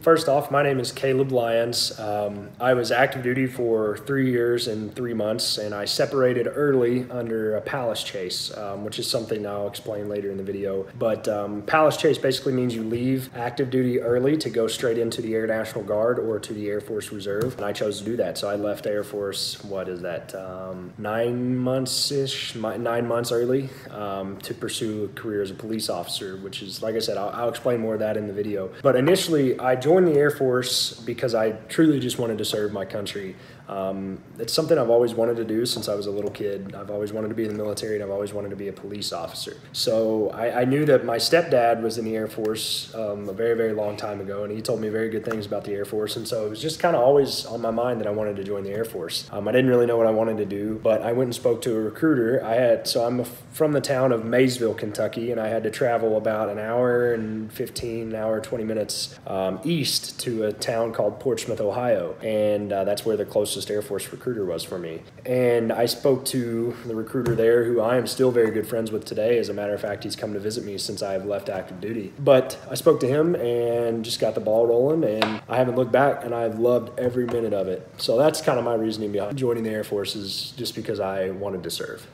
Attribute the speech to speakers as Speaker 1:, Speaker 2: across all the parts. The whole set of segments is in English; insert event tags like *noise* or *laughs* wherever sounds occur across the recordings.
Speaker 1: First off, my name is Caleb Lyons. Um, I was active duty for three years and three months, and I separated early under a Palace Chase, um, which is something I'll explain later in the video. But um, Palace Chase basically means you leave active duty early to go straight into the Air National Guard or to the Air Force Reserve, and I chose to do that. So I left Air Force, what is that, um, nine months ish, nine months early um, to pursue a career as a police officer, which is, like I said, I'll, I'll explain more of that in the video. But initially, I joined the Air Force because I truly just wanted to serve my country. Um, it's something I've always wanted to do since I was a little kid. I've always wanted to be in the military and I've always wanted to be a police officer. So I, I knew that my stepdad was in the Air Force um, a very, very long time ago and he told me very good things about the Air Force. And so it was just kind of always on my mind that I wanted to join the Air Force. Um, I didn't really know what I wanted to do, but I went and spoke to a recruiter. I had, so I'm from the town of Maysville, Kentucky, and I had to travel about an hour and 15, an hour, 20 minutes um, east to a town called Portsmouth, Ohio. And uh, that's where the closest Air Force recruiter was for me. And I spoke to the recruiter there, who I am still very good friends with today. As a matter of fact, he's come to visit me since I've left active duty. But I spoke to him and just got the ball rolling, and I haven't looked back, and I've loved every minute of it. So that's kind of my reasoning behind joining the Air Force is just because I wanted to serve.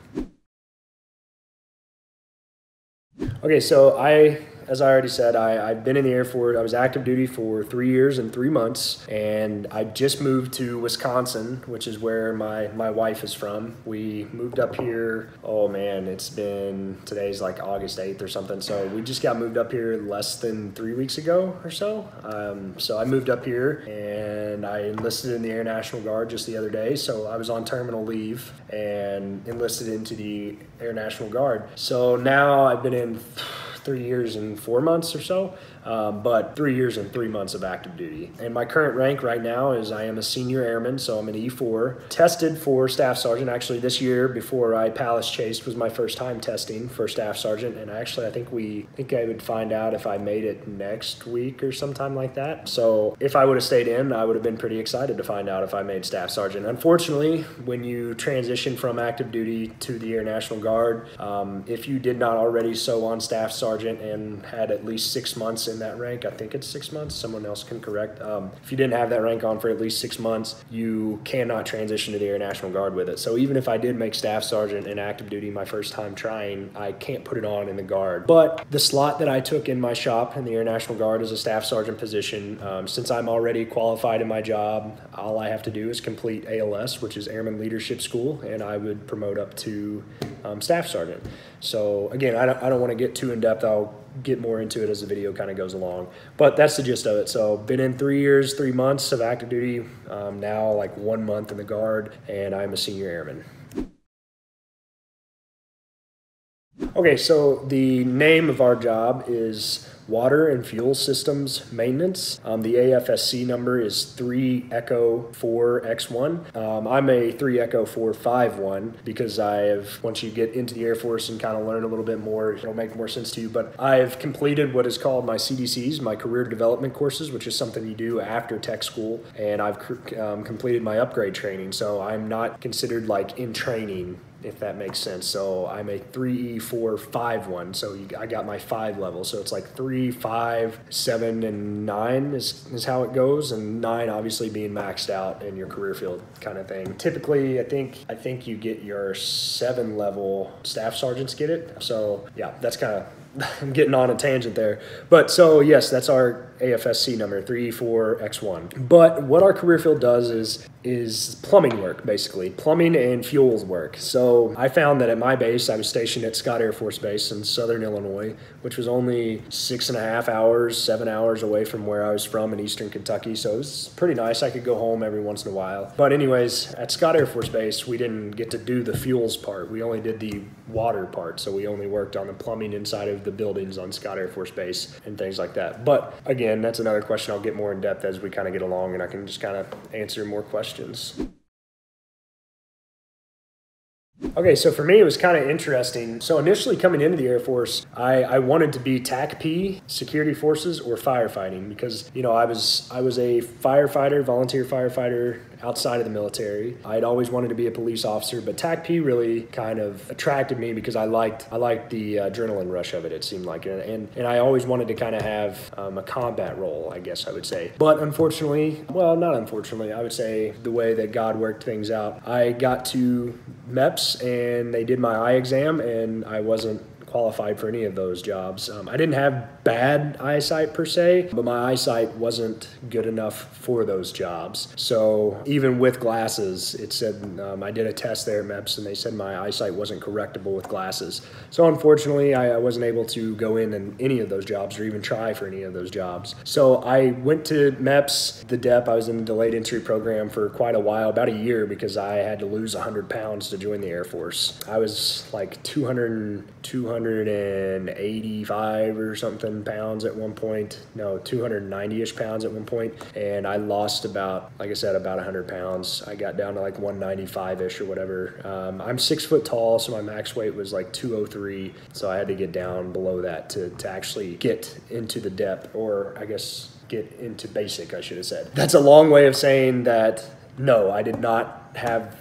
Speaker 1: Okay, so I as I already said, I, I've been in the Air Force. I was active duty for three years and three months, and I just moved to Wisconsin, which is where my, my wife is from. We moved up here, oh man, it's been, today's like August 8th or something. So we just got moved up here less than three weeks ago or so. Um, so I moved up here and I enlisted in the Air National Guard just the other day. So I was on terminal leave and enlisted into the Air National Guard. So now I've been in three years and four months or so um, but three years and three months of active duty. And my current rank right now is I am a senior airman, so I'm an E4. Tested for staff sergeant actually this year before I Palace chased was my first time testing for staff sergeant, and actually I think we I think I would find out if I made it next week or sometime like that. So if I would have stayed in, I would have been pretty excited to find out if I made staff sergeant. Unfortunately, when you transition from active duty to the Air National Guard, um, if you did not already so on staff sergeant and had at least six months in that rank. I think it's six months. Someone else can correct. Um, if you didn't have that rank on for at least six months, you cannot transition to the Air National Guard with it. So even if I did make staff sergeant in active duty my first time trying, I can't put it on in the Guard. But the slot that I took in my shop in the Air National Guard is a staff sergeant position. Um, since I'm already qualified in my job, all I have to do is complete ALS, which is Airman Leadership School, and I would promote up to um, staff sergeant. So again, I don't, I don't want to get too in depth. I'll get more into it as the video kind of goes along. But that's the gist of it. So been in three years, three months of active duty, um, now like one month in the Guard, and I'm a senior airman. Okay, so the name of our job is Water and Fuel Systems Maintenance. Um, the AFSC number is 3 Echo 4X1. Um, I'm a 3 Echo 451 because I have, once you get into the Air Force and kind of learn a little bit more, it'll make more sense to you. But I've completed what is called my CDCs, my career development courses, which is something you do after tech school. And I've um, completed my upgrade training. So I'm not considered like in training if that makes sense. So I'm a 3E, 4, 5 one. So you, I got my 5 level. So it's like 3, 5, 7, and 9 is, is how it goes. And 9 obviously being maxed out in your career field kind of thing. Typically, I think I think you get your 7 level staff sergeants get it. So yeah, that's kind of *laughs* I'm getting on a tangent there. But so, yes, that's our AFSC number, 34X1. But what our career field does is is plumbing work, basically, plumbing and fuels work. So I found that at my base, I was stationed at Scott Air Force Base in southern Illinois, which was only six and a half hours, seven hours away from where I was from in eastern Kentucky. So it was pretty nice. I could go home every once in a while. But anyways, at Scott Air Force Base, we didn't get to do the fuels part. We only did the water part. So we only worked on the plumbing inside of the buildings on Scott Air Force Base and things like that. But again, again, that's another question I'll get more in depth as we kind of get along and I can just kind of answer more questions. Okay, so for me, it was kind of interesting. So initially coming into the Air Force, I, I wanted to be TACP, security forces, or firefighting because you know I was I was a firefighter, volunteer firefighter outside of the military. I had always wanted to be a police officer, but TACP really kind of attracted me because I liked I liked the adrenaline rush of it. It seemed like, and and, and I always wanted to kind of have um, a combat role, I guess I would say. But unfortunately, well, not unfortunately, I would say the way that God worked things out, I got to MEPS and they did my eye exam, and I wasn't qualified for any of those jobs. Um, I didn't have bad eyesight per se, but my eyesight wasn't good enough for those jobs. So even with glasses, it said um, I did a test there at MEPS and they said my eyesight wasn't correctable with glasses. So unfortunately, I, I wasn't able to go in in any of those jobs or even try for any of those jobs. So I went to MEPS, the DEP. I was in the delayed entry program for quite a while, about a year, because I had to lose 100 pounds to join the Air Force. I was like 200, 200 285 or something pounds at one point. No, 290 ish pounds at one point. And I lost about, like I said, about 100 pounds. I got down to like 195 ish or whatever. Um, I'm six foot tall, so my max weight was like 203. So I had to get down below that to, to actually get into the DEP, or I guess get into basic, I should have said. That's a long way of saying that no, I did not have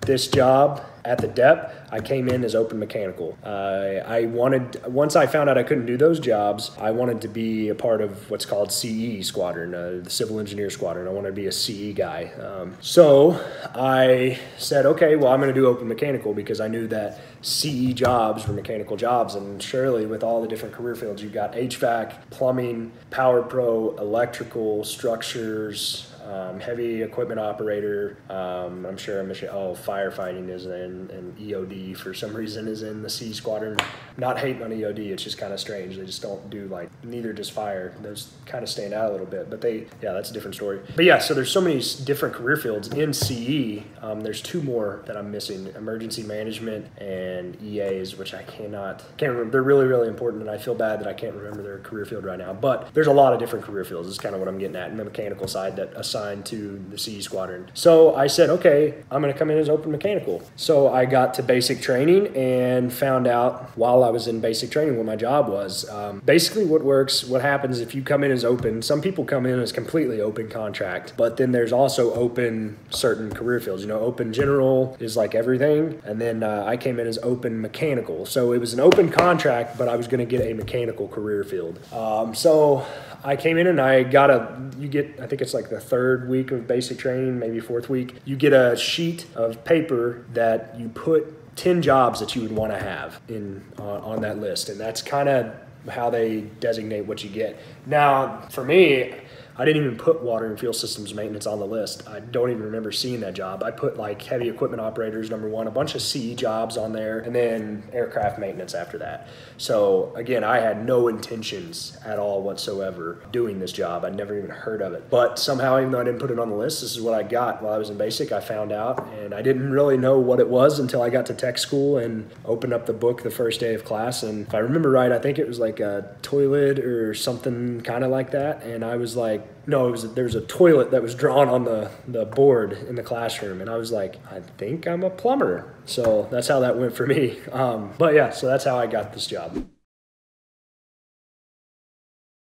Speaker 1: this job at the DEP, I came in as open mechanical. Uh, I wanted, once I found out I couldn't do those jobs, I wanted to be a part of what's called CE squadron, uh, the civil engineer squadron. I wanted to be a CE guy. Um, so I said, okay, well, I'm going to do open mechanical because I knew that CE jobs were mechanical jobs. And surely, with all the different career fields, you've got HVAC, plumbing, power pro, electrical, structures, um, heavy equipment operator. Um, I'm sure I'm oh firefighting is in and EOD for some reason is in the C squadron. Not hating on EOD, it's just kind of strange. They just don't do like neither does fire. Those kind of stand out a little bit, but they yeah that's a different story. But yeah, so there's so many different career fields in CE. Um, there's two more that I'm missing: emergency management and EAs, which I cannot can't remember. They're really really important, and I feel bad that I can't remember their career field right now. But there's a lot of different career fields. Is kind of what I'm getting at in the mechanical side that assigned to the CE squadron. So I said, okay, I'm going to come in as open mechanical. So I got to basic training and found out while I was in basic training what my job was. Um, basically, what works, what happens if you come in as open, some people come in as completely open contract, but then there's also open certain career fields. You know, open general is like everything. And then uh, I came in as open mechanical. So it was an open contract, but I was going to get a mechanical career field. Um, so I came in and I got a, you get, I think it's like the third week of basic training, maybe fourth week. You get a sheet of paper that you put 10 jobs that you would want to have in uh, on that list. And that's kind of how they designate what you get. Now, for me, I didn't even put water and fuel systems maintenance on the list. I don't even remember seeing that job. I put like heavy equipment operators, number one, a bunch of CE jobs on there, and then aircraft maintenance after that. So again, I had no intentions at all whatsoever doing this job. I'd never even heard of it. But somehow, even though I didn't put it on the list, this is what I got while I was in basic. I found out, and I didn't really know what it was until I got to tech school and opened up the book the first day of class. And if I remember right, I think it was like a toilet or something kind of like that. And I was like, no, it was there was a toilet that was drawn on the the board in the classroom, and I was like, I think I'm a plumber. So that's how that went for me. Um, but yeah, so that's how I got this job.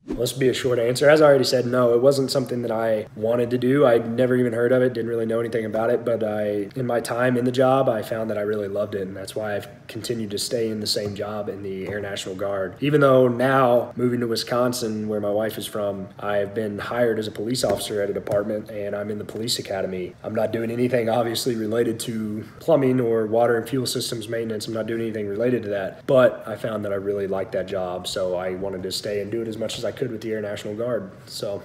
Speaker 1: Let's be a short answer. As I already said, no, it wasn't something that I wanted to do. I'd never even heard of it, didn't really know anything about it. But I, in my time in the job, I found that I really loved it, and that's why I've continued to stay in the same job in the Air National Guard. Even though now moving to Wisconsin, where my wife is from, I've been hired as a police officer at a department, and I'm in the police academy. I'm not doing anything obviously related to plumbing or water and fuel systems maintenance. I'm not doing anything related to that. But I found that I really liked that job, so I wanted to stay and do it as much as I could with the Air National Guard. So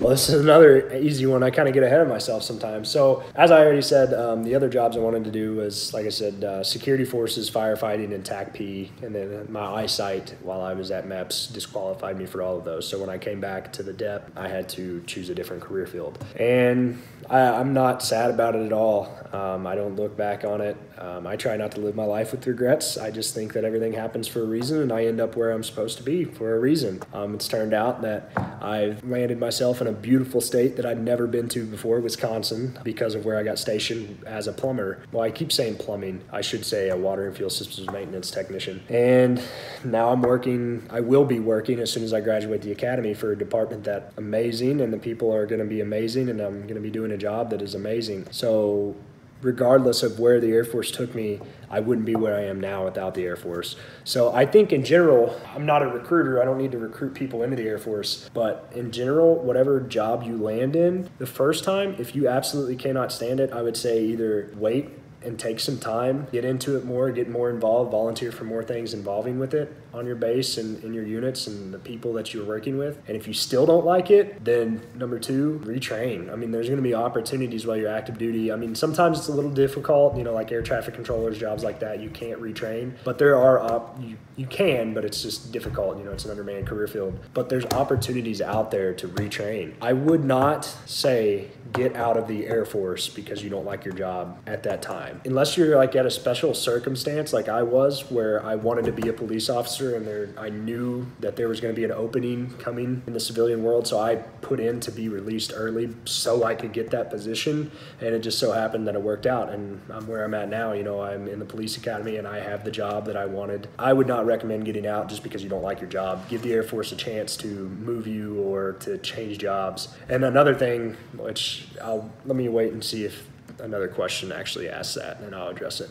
Speaker 1: Well, this is another easy one. I kind of get ahead of myself sometimes. So, as I already said, um, the other jobs I wanted to do was, like I said, uh, security forces, firefighting, and TACP. And then my eyesight while I was at MEPS disqualified me for all of those. So, when I came back to the DEP, I had to choose a different career field. And I, I'm not sad about it at all. Um, I don't look back on it. Um, I try not to live my life with regrets. I just think that everything happens for a reason, and I end up where I'm supposed to be for a reason. Um, it's turned out that I've landed myself in a beautiful state that I'd never been to before, Wisconsin, because of where I got stationed as a plumber. Well, I keep saying plumbing. I should say a water and fuel systems maintenance technician. And now I'm working. I will be working as soon as I graduate the academy for a department that amazing, and the people are going to be amazing, and I'm going to be doing a job that is amazing. So regardless of where the Air Force took me, I wouldn't be where I am now without the Air Force. So I think in general, I'm not a recruiter. I don't need to recruit people into the Air Force. But in general, whatever job you land in, the first time, if you absolutely cannot stand it, I would say either wait and take some time, get into it more, get more involved, volunteer for more things involving with it on your base and in your units and the people that you're working with. And if you still don't like it, then number two, retrain. I mean, there's going to be opportunities while you're active duty. I mean, sometimes it's a little difficult, you know, like air traffic controllers, jobs like that, you can't retrain. But there are, op- you, you can, but it's just difficult. You know, it's an undermanned career field. But there's opportunities out there to retrain. I would not say get out of the Air Force because you don't like your job at that time. Unless you're like at a special circumstance like I was where I wanted to be a police officer and there I knew that there was going to be an opening coming in the civilian world so I put in to be released early so I could get that position and it just so happened that it worked out and I'm where I'm at now, you know, I'm in the police academy and I have the job that I wanted. I would not recommend getting out just because you don't like your job. Give the Air Force a chance to move you or to change jobs. And another thing which I'll let me wait and see if another question actually asks that, and I'll address it.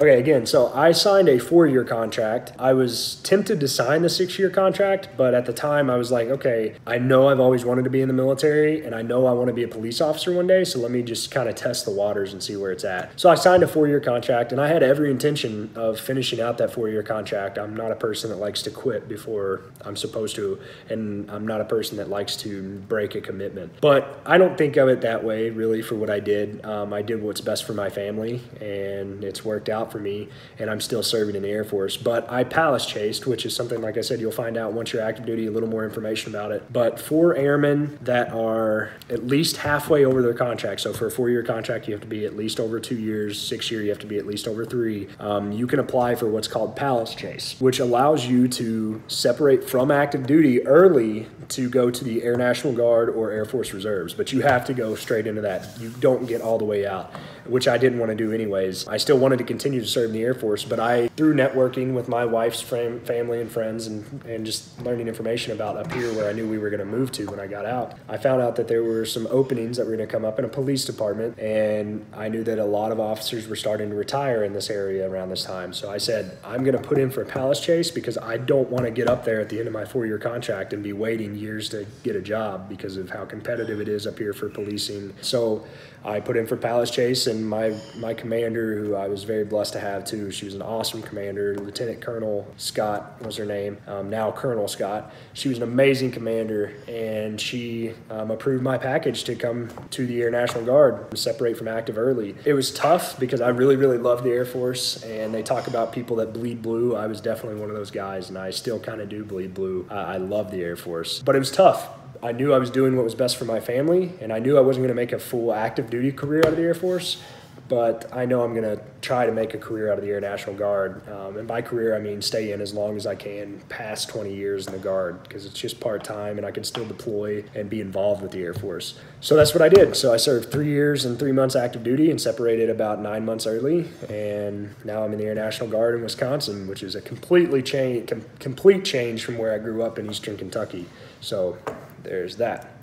Speaker 1: Okay, again, so I signed a four year contract. I was tempted to sign the six year contract, but at the time I was like, okay, I know I've always wanted to be in the military and I know I want to be a police officer one day, so let me just kind of test the waters and see where it's at. So I signed a four year contract and I had every intention of finishing out that four year contract. I'm not a person that likes to quit before I'm supposed to, and I'm not a person that likes to break a commitment. But I don't think of it that way really for what I did. Um, I did what's best for my family and it's worked out out for me, and I'm still serving in the Air Force. But I Palace chased, which is something, like I said, you'll find out once you're active duty, a little more information about it. But for airmen that are at least halfway over their contract, so for a four year contract, you have to be at least over two years, six year, you have to be at least over three, um, you can apply for what's called Palace Chase, which allows you to separate from active duty early to go to the Air National Guard or Air Force Reserves. But you have to go straight into that. You don't get all the way out which I didn't want to do anyways. I still wanted to continue to serve in the Air Force, but I, through networking with my wife's fam- family and friends and, and just learning information about up here where I knew we were going to move to when I got out, I found out that there were some openings that were going to come up in a police department, and I knew that a lot of officers were starting to retire in this area around this time. So I said, I'm going to put in for a Palace Chase because I don't want to get up there at the end of my four year contract and be waiting years to get a job because of how competitive it is up here for policing. So I put in for Palace Chase, and my my commander, who I was very blessed to have too, she was an awesome commander. Lieutenant Colonel Scott was her name, um, now Colonel Scott. She was an amazing commander, and she um, approved my package to come to the Air National Guard and separate from active early. It was tough because I really, really loved the Air Force, and they talk about people that bleed blue. I was definitely one of those guys, and I still kind of do bleed blue. Uh, I love the Air Force, but it was tough I knew I was doing what was best for my family, and I knew I wasn't going to make a full active duty career out of the Air Force. But I know I'm going to try to make a career out of the Air National Guard. Um, and by career, I mean stay in as long as I can past 20 years in the Guard because it's just part time and I can still deploy and be involved with the Air Force. So that's what I did. So I served three years and three months active duty and separated about nine months early. And now I'm in the Air National Guard in Wisconsin, which is a completely change, com- complete change from where I grew up in Eastern Kentucky. So there's that.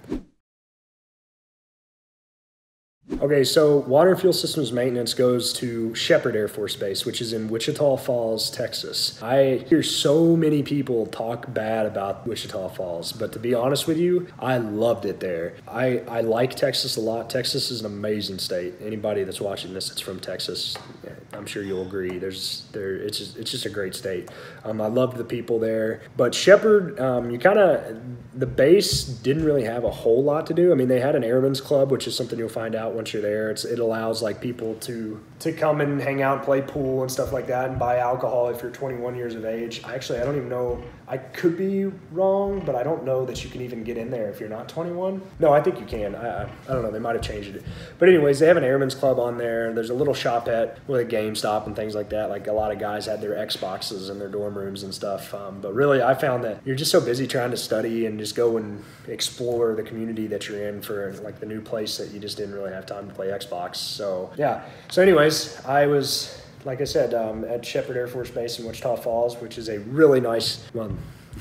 Speaker 1: Okay, so water and fuel systems maintenance goes to Sheppard Air Force Base, which is in Wichita Falls, Texas. I hear so many people talk bad about Wichita Falls, but to be honest with you, I loved it there. I, I like Texas a lot. Texas is an amazing state. Anybody that's watching this that's from Texas, I'm sure you'll agree. There's there it's just, it's just a great state. Um, I loved the people there, but Sheppard, um, you kind of the base didn't really have a whole lot to do. I mean, they had an airmen's club, which is something you'll find out when once you're there. It's, it allows like people to to come and hang out, and play pool and stuff like that, and buy alcohol if you're 21 years of age. Actually, I don't even know. I could be wrong, but I don't know that you can even get in there if you're not 21. No, I think you can. I, I, don't know. They might have changed it. But anyways, they have an Airman's Club on there. There's a little shopette with a GameStop and things like that. Like a lot of guys had their Xboxes in their dorm rooms and stuff. Um, but really, I found that you're just so busy trying to study and just go and explore the community that you're in for like the new place that you just didn't really have time to play Xbox. So yeah. So anyways, I was like I said, um, at Sheppard Air Force Base in Wichita Falls, which is a really nice, well,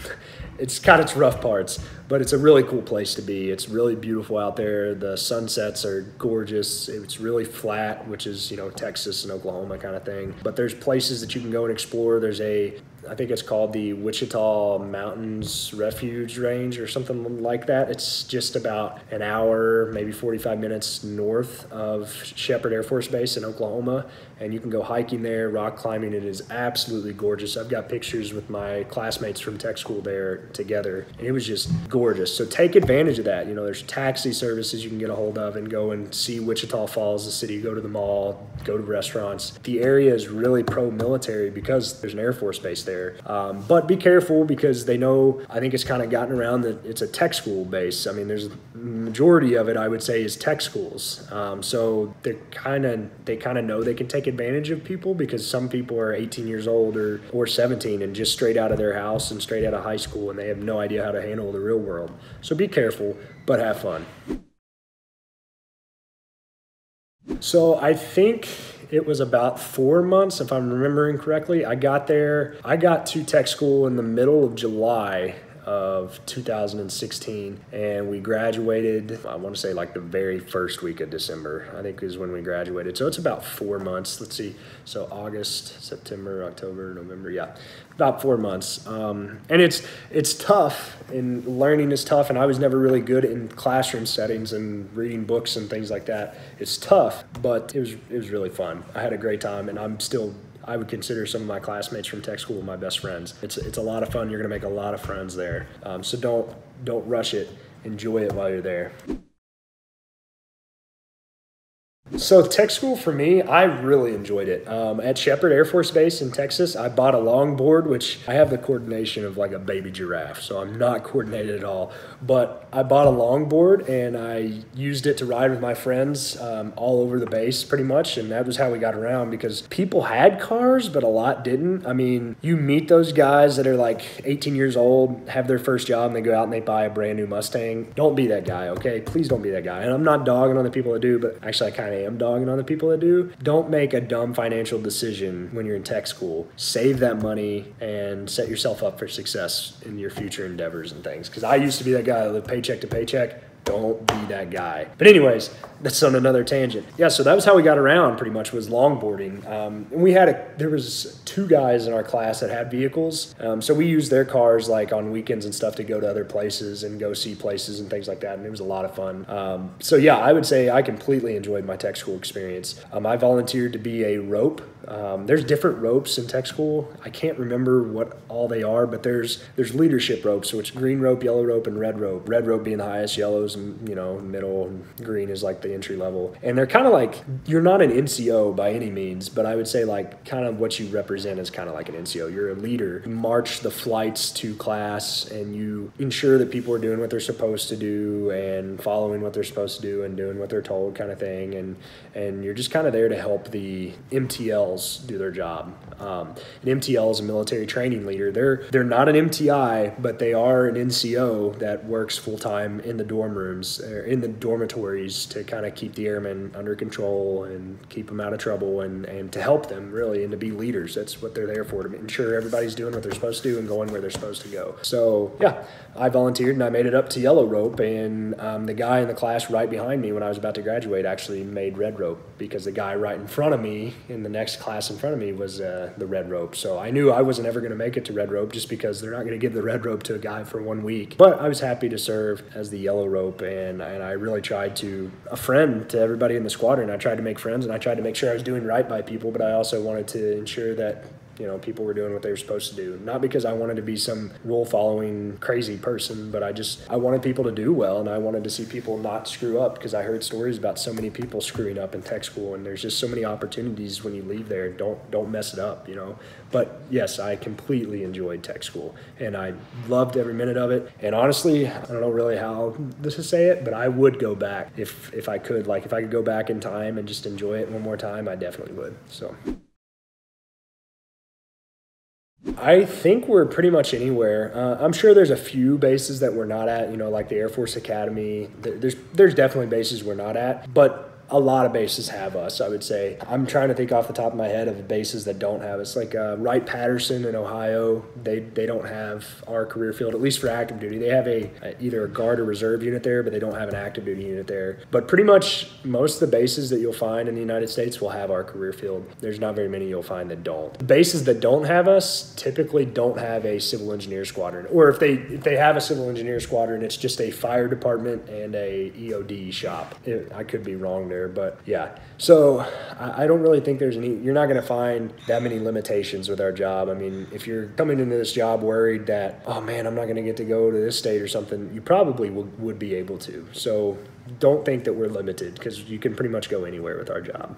Speaker 1: *laughs* it's got its rough parts, but it's a really cool place to be. It's really beautiful out there. The sunsets are gorgeous. It's really flat, which is, you know, Texas and Oklahoma kind of thing. But there's places that you can go and explore. There's a I think it's called the Wichita Mountains Refuge Range or something like that. It's just about an hour, maybe 45 minutes north of Sheppard Air Force Base in Oklahoma. And you can go hiking there, rock climbing. It is absolutely gorgeous. I've got pictures with my classmates from tech school there together, and it was just gorgeous. So take advantage of that. You know, there's taxi services you can get a hold of and go and see Wichita Falls, the city, go to the mall, go to restaurants. The area is really pro military because there's an Air Force base there. Um, but be careful because they know, I think it's kind of gotten around that it's a tech school base. I mean, there's a majority of it, I would say, is tech schools. Um, so they're kind of they kind of know they can take advantage of people because some people are 18 years old or, or 17 and just straight out of their house and straight out of high school and they have no idea how to handle the real world. So be careful, but have fun. So I think it was about four months, if I'm remembering correctly. I got there, I got to tech school in the middle of July of 2016 and we graduated i want to say like the very first week of december i think is when we graduated. So it's about four months let's see so august september october november yeah about four months. Um, and it's it's tough and learning is tough and i was never really good in classroom settings and reading books and things like that. It's tough but it was it was really fun. I had a great time and i'm still I would consider some of my classmates from tech school my best friends. It's, it's a lot of fun. You're going to make a lot of friends there. Um, so don't, don't rush it. Enjoy it while you're there. So tech school for me, I really enjoyed it. Um, at Sheppard Air Force Base in Texas, I bought a longboard, which I have the coordination of like a baby giraffe, so I'm not coordinated at all. But I bought a longboard and I used it to ride with my friends um, all over the base, pretty much, and that was how we got around because people had cars, but a lot didn't. I mean, you meet those guys that are like 18 years old, have their first job, and they go out and they buy a brand new Mustang. Don't be that guy, okay? Please don't be that guy. And I'm not dogging on the people that do, but actually I kind of am dogging on the people that do. Don't make a dumb financial decision when you're in tech school. Save that money and set yourself up for success in your future endeavors and things. Because I used to be that guy that lived paycheck to paycheck don't be that guy. But anyways, that's on another tangent. Yeah, so that was how we got around. Pretty much was longboarding. Um, and we had a there was two guys in our class that had vehicles, um, so we used their cars like on weekends and stuff to go to other places and go see places and things like that. And it was a lot of fun. Um, so yeah, I would say I completely enjoyed my tech school experience. Um, I volunteered to be a rope. Um, there's different ropes in tech school. I can't remember what all they are, but there's there's leadership ropes, which green rope, yellow rope, and red rope. Red rope being the highest, yellow and you know middle green is like the entry level. And they're kind of like you're not an nco by any means but i would say like kind of what you represent is kind of like an nco you're a leader. You march the flights to class and you ensure that people are doing what they're supposed to do and following what they're supposed to do and doing what they're told kind of thing. And and you're just kind of there to help the mtls do their job. Um, an mtl is a military training leader. They're they're not an mti but they are an nco that works full-time in the dorm rooms or in the dormitories to kind of keep the airmen under control and keep them out of trouble and, and to help them really and to be leaders. That's what they're there for to ensure everybody's doing what they're supposed to do and going where they're supposed to go. So yeah, I volunteered and I made it up to yellow rope and um, the guy in the class right behind me when I was about to graduate actually made red rope because the guy right in front of me in the next class in front of me was uh, the red rope. So I knew I wasn't ever going to make it to red rope just because they're not going to give the red rope to a guy for one week. But I was happy to serve as the yellow rope and, and I really tried to a friend to everybody in the squadron. I tried to make friends and I tried to make sure I was doing right by people, but I also wanted to ensure that you know, people were doing what they were supposed to do. Not because I wanted to be some rule following crazy person, but I just, I wanted people to do well and I wanted to see people not screw up because I heard stories about so many people screwing up in tech school and there's just so many opportunities when you leave there. Don't, don't mess it up, you know. But yes, I completely enjoyed tech school and I loved every minute of it. And honestly, I don't know really how to say it, but I would go back if, if I could. Like if I could go back in time and just enjoy it one more time, I definitely would. So. I think we're pretty much anywhere. Uh, I'm sure there's a few bases that we're not at, you know, like the Air Force Academy. There's there's definitely bases we're not at, but a lot of bases have us, I would say. I'm trying to think off the top of my head of bases that don't have us. Like uh, Wright Patterson in Ohio, they, they don't have our career field, at least for active duty. They have a, a, either a guard or reserve unit there, but they don't have an active duty unit there. But pretty much most of the bases that you'll find in the United States will have our career field. There's not very many you'll find that don't. Bases that don't have us typically don't have a civil engineer squadron. Or if they if they have a civil engineer squadron, it's just a fire department and a EOD shop. It, I could be wrong there but yeah. So I, don't really think there's any, you're not going to find that many limitations with our job. I mean, if you're coming into this job worried that, oh man, I'm not going to get to go to this state or something, you probably would be able to. So don't think that we're limited because you can pretty much go anywhere with our job.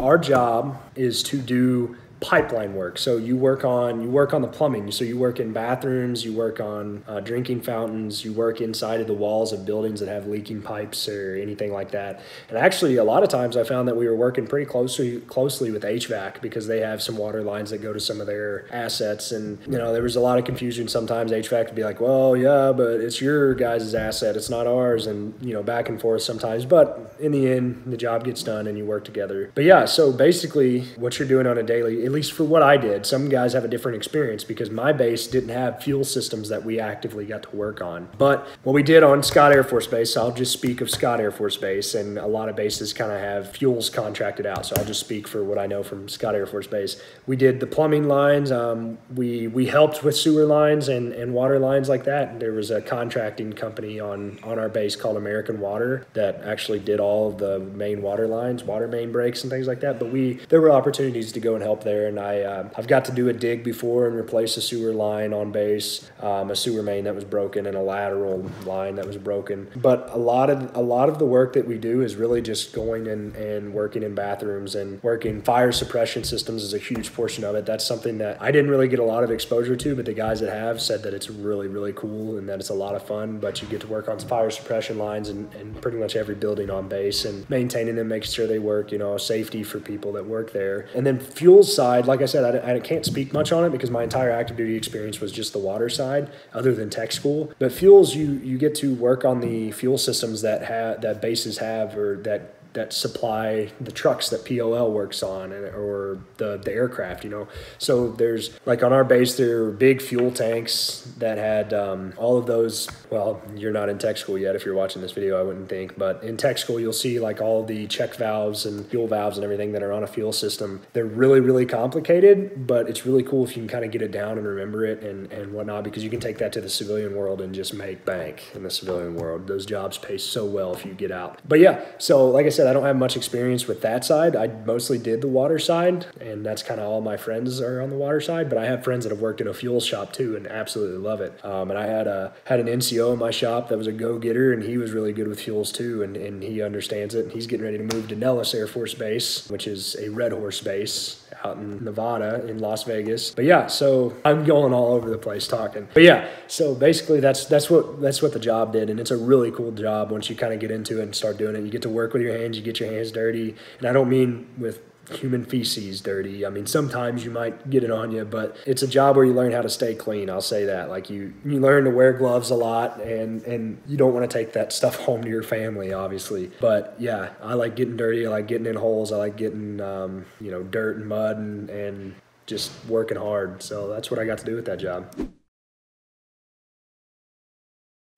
Speaker 1: Our job is to do pipeline work. So you work on you work on the plumbing. So you work in bathrooms, you work on uh, drinking fountains, you work inside of the walls of buildings that have leaking pipes or anything like that. And actually, a lot of times I found that we were working pretty closely closely with HVAC because they have some water lines that go to some of their assets. And you know there was a lot of confusion. Sometimes HVAC would be like, "Well, yeah, but it's your guys' asset. It's not ours," and you know back and forth sometimes. But in the end, the job gets done and you work together. But yeah, so basically, what you're doing on a daily least for what I did. Some guys have a different experience because my base didn't have fuel systems that we actively got to work on. But what we did on Scott Air Force Base, I'll just speak of Scott Air Force Base, and a lot of bases kind of have fuels contracted out. So I'll just speak for what I know from Scott Air Force Base. We did the plumbing lines. Um, we we helped with sewer lines and, and water lines like that. There was a contracting company on on our base called American Water that actually did all the main water lines, water main breaks, and things like that. But we there were opportunities to go and help there and I uh, I've got to do a dig before and replace a sewer line on base, um, a sewer main that was broken, and a lateral line that was broken. But a lot of a lot of the work that we do is really just going and, and working in bathrooms and working fire suppression systems is a huge portion of it. That's something that I didn't really get a lot of exposure to, but the guys that have said that it's really really cool and that it's a lot of fun. But you get to work on fire suppression lines and, and pretty much every building on base and maintaining them, making sure they work. You know, safety for people that work there, and then fuel side side, like I said, I, I, can't speak much on it because my entire active duty experience was just the water side, other than tech school. But fuels, you you get to work on the fuel systems that have that bases have or that that supply the trucks that POL works on or the, the aircraft, you know. So there's like on our base, there are big fuel tanks that had um, all of those. Well, you're not in tech school yet if you're watching this video, I wouldn't think. But in tech school, you'll see like all the check valves and fuel valves and everything that are on a fuel system. They're really, really complicated, but it's really cool if you can kind of get it down and remember it and, and whatnot because you can take that to the civilian world and just make bank in the civilian world. Those jobs pay so well if you get out. But yeah, so like I said, said, I don't have much experience with that side. I mostly did the water side, and that's kind of all my friends are on the water side. But I have friends that have worked in a fuel shop too, and absolutely love it. Um, and I had a had an NCO in my shop that was a go getter, and he was really good with fuels too, and, and he understands it. And he's getting ready to move to Nellis Air Force Base, which is a Red Horse base out in Nevada in Las Vegas. But yeah, so I'm going all over the place talking. But yeah, so basically that's that's what that's what the job did and it's a really cool job once you kind of get into it and start doing it. You get to work with your hands, you get your hands dirty. And I don't mean with human feces dirty. I mean, sometimes you might get it on you, but it's a job where you learn how to stay clean. I'll say that. Like you, you learn to wear gloves a lot, and and you don't want to take that stuff *laughs* home to your family, obviously. But yeah, I like getting dirty. I like getting in holes. I like getting um, you know dirt and mud and and just working hard. So that's what I got to do with that job.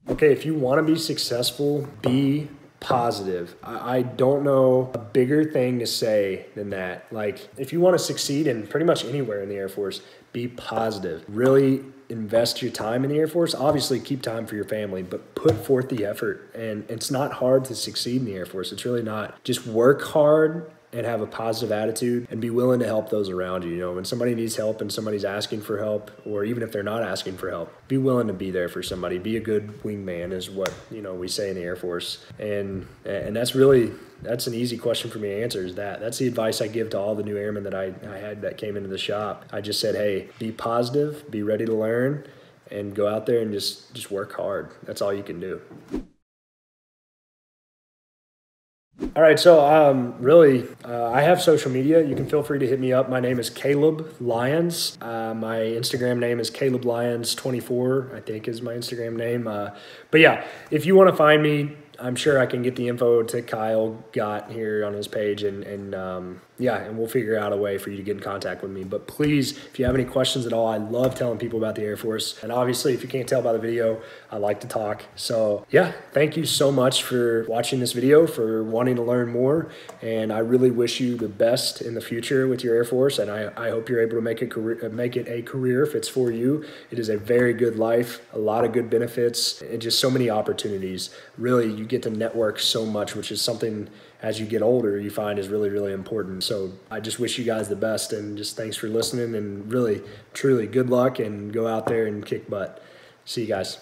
Speaker 1: Okay, if you want to be successful, be positive. I, I don't know a bigger thing to say than that. Like, if you want to succeed in pretty much anywhere in the Air Force, be positive. Really invest your time in the Air Force. Obviously, keep time for your family, but put forth the effort. And it's not hard to succeed in the Air Force. It's really not. Just work hard and have a positive attitude and be willing to help those around you. You know, when somebody needs help and somebody's asking for help, or even if they're not asking for help, be willing to be there for somebody. Be a good wingman is what, you know, we say in the Air Force. And and that's really that's an easy question for me to answer is that that's the advice i give to all the new airmen that I, I had that came into the shop i just said hey be positive be ready to learn and go out there and just just work hard that's all you can do all right, so um, really, uh, I have social media. You can feel free to hit me up. My name is Caleb Lyons. Uh, my Instagram name is Caleb Lyons24, I think is my Instagram name. Uh, but yeah, if you want to find me, I'm sure I can get the info to Kyle Gott here on his page, and and um, yeah, and we'll figure out a way for you to get in contact with me. But please, if you have any questions at all, I love telling people about the Air Force, and obviously, if you can't tell by the video, I like to talk. So yeah, thank you so much for watching this video, for wanting to learn more, and I really wish you the best in the future with your Air Force, and I, I hope you're able to make it career, make it a career if it's for you. It is a very good life, a lot of good benefits, and just so many opportunities. Really, you get to network so much, which is something as you get older you find is really, really important. So I just wish you guys the best and just thanks for listening and really, truly good luck and go out there and kick butt. See you guys.